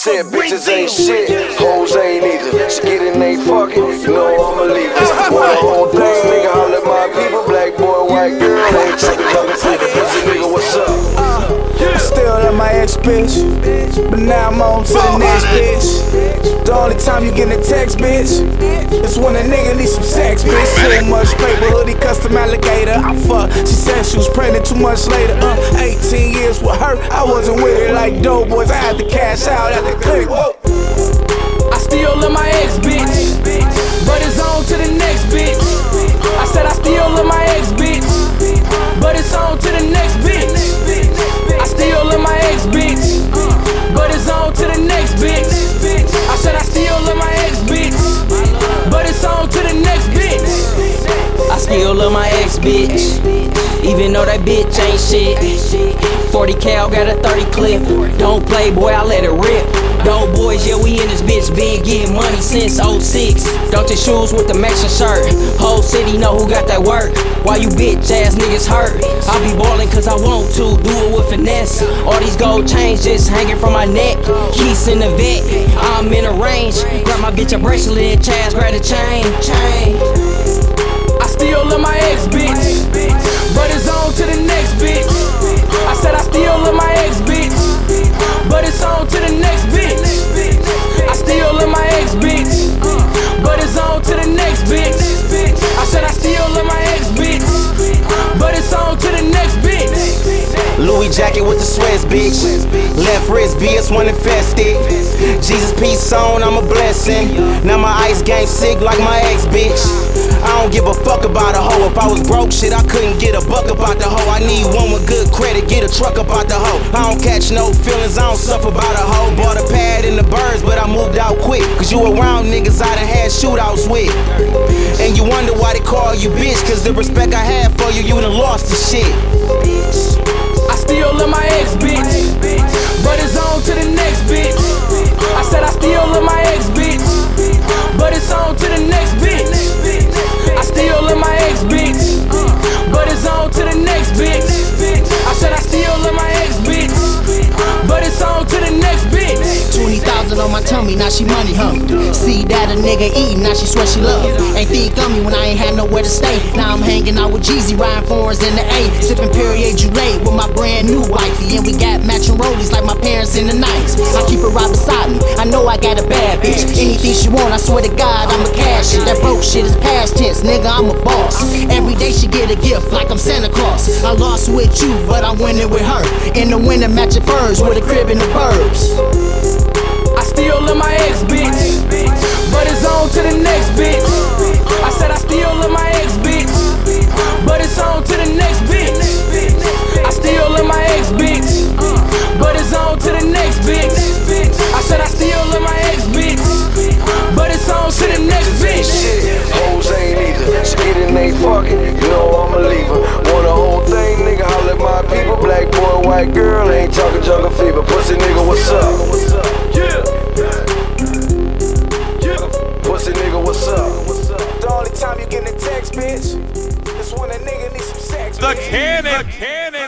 Said bitches ain't shit, hoes ain't either. She get in they fucking, you know I'ma leave her. Want a whole thing, nigga, holla at my people. Black boy, white girl, ain't tripping, nothing for the pussy, nigga, what's up? I still love my ex bitch, but now I'm on to the next bitch. The only time you get a text, bitch, is when a nigga needs some sex, bitch. Too much paper, hoodie, custom alligator. I fuck. She said she was pregnant two months later. Uh, 18 years with her, I wasn't with her like dope boys. I had to cash out at the. Whoa. I still love my ex bitch, but it's on to the next bitch. I said I still love my ex bitch, but it's on to the next bitch. I still love my ex bitch, but it's on to the next bitch. I said I still love my ex bitch, but it's on to the next bitch. I still love my ex bitch, even though that bitch ain't shit. 40 cal got a 30 clip. Don't play, boy, I let it rip. Dope boys, yeah, we in this bitch, been getting money since 06. Don't your shoes with the matching shirt. Whole city know who got that work. Why you bitch ass niggas hurt? I be ballin' cause I want to, do it with finesse. All these gold chains just hanging from my neck. Keys in the Vette, I'm in a range. Grab my bitch a bracelet, Chaz, grab the chain, chain. I still love my ex bitch, Louis jacket with the sweats, bitch. Left wrist, VS1 infested. Jesus piece on, I'm a blessing. Now my ice game sick like my ex, bitch. I don't give a fuck about a hoe. If I was broke, shit, I couldn't get a buck about the hoe. I need one with good credit, get a truck about the hoe. I don't catch no feelings, I don't suffer about a hoe. Bought a pad in the birds, but I moved out quick. Cause you around niggas I done had shootouts with. And you wonder why they call you bitch. Cause the respect I had for you, you done lost the shit. Bitch. I said I still love my ex bitch, but it's on to the next bitch. 20,000 on my tummy, now she money hungry. See that a nigga eating, now she swear she love. Ain't think of me when I ain't had nowhere to stay. Now I'm hanging out with Jeezy, riding foreigns in the A. Sipping Perrier-Jouët with my brand new wifey. And we got matching rollies like my parents in the nights. I keep her right beside me, I know I got a bad bitch. Anything she want, I swear to God, I'ma cash it shit is past tense, nigga, I'm a boss. Every day she get a gift like I'm Santa Claus. I lost with you, but I'm winning with her. In the winter, match furs with a crib and the burbs. I still love my ex, the cannon. The cannon.